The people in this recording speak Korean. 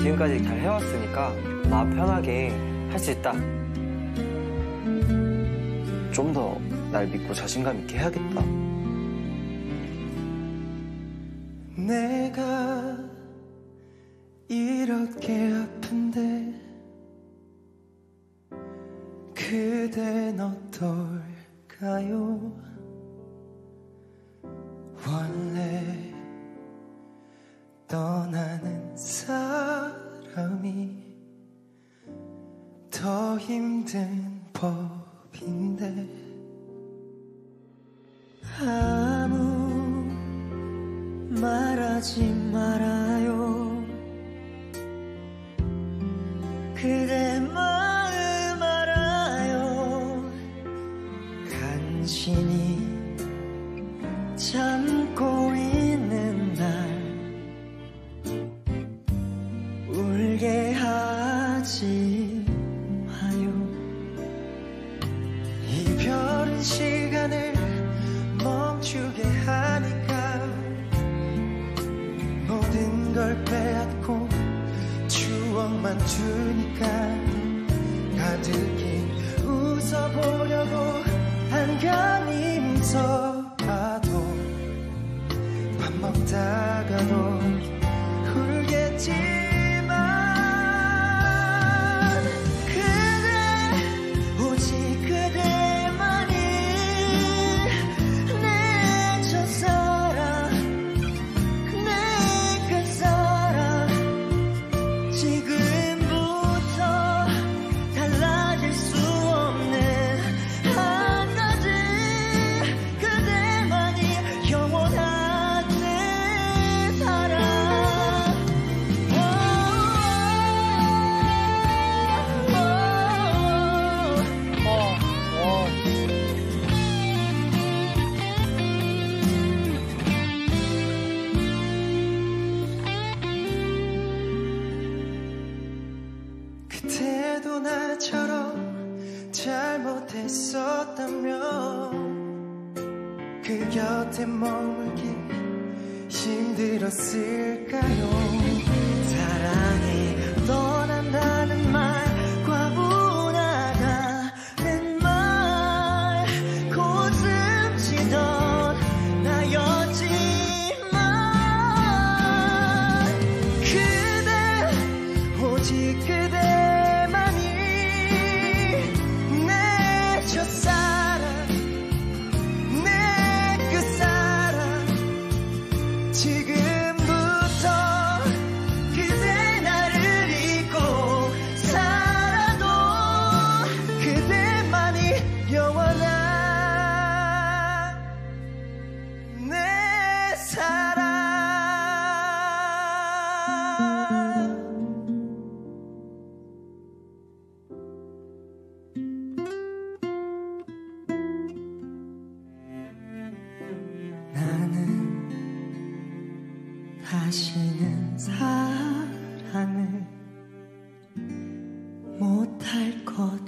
지금까지 잘 해왔으니까 나 편하게 할 수 있다. 좀 더 날 믿고 자신감 있게 해야겠다. 내가 이렇게 아픈데 그댄 어떨까요? 원래 떠나는 사람 힘든 법인데 아무 말하지 말아요. 그대 마음 알아요. 간신히 참고 추억만 주니까 가득히 웃어보려고 한간히 웃어봐도 밥 먹다가도 울겠지만 그대 오직 그대만이 내 첫사랑 내 끝사랑 지금 그때도 나처럼 잘못했었다면 그 곁에 머물기 힘들었을까요? 사랑이 지금 다시는 사랑을 못할 것